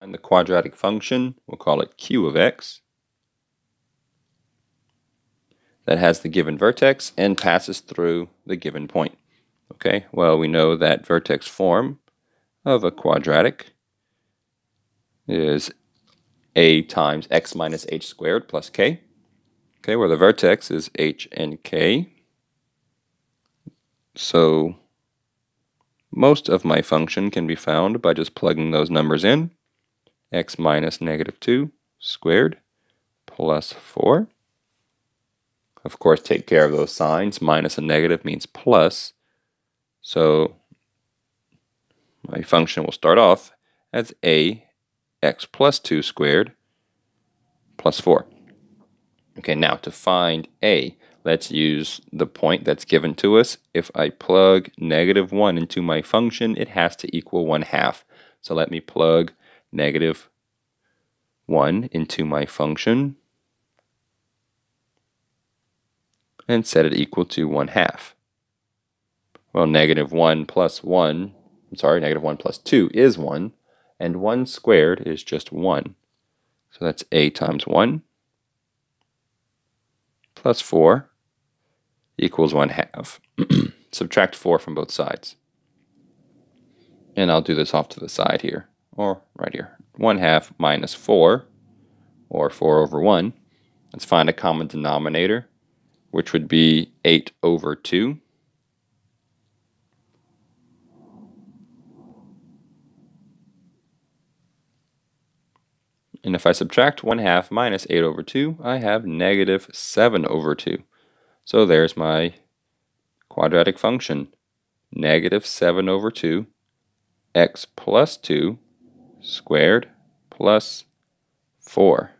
And the quadratic function, we'll call it q of x, that has the given vertex and passes through the given point. Okay, well we know that vertex form of a quadratic is a times x minus h squared plus k. Okay, where the vertex is h and k. So most of my function can be found by just plugging those numbers in. X minus negative 2 squared plus 4. Of course, take care of those signs. Minus a negative means plus. So my function will start off as a x plus 2 squared plus 4. Okay, now to find a, let's use the point that's given to us. If I plug negative 1 into my function, it has to equal 1 half. So let me plug negative 1 into my function and set it equal to 1 half. Well, negative 1 plus 1, I'm sorry, negative 1 plus 2 is 1, and 1 squared is just 1. So that's a times 1 plus 4 equals 1 half. Subtract 4 from both sides. And I'll do this off to the side here, or right here. 1 half minus 4, or 4 over 1. Let's find a common denominator, which would be 8 over 2. And if I subtract 1 half minus 8 over 2, I have negative 7 over 2. So there's my quadratic function. Negative 7 over 2, x plus 2 squared plus 4.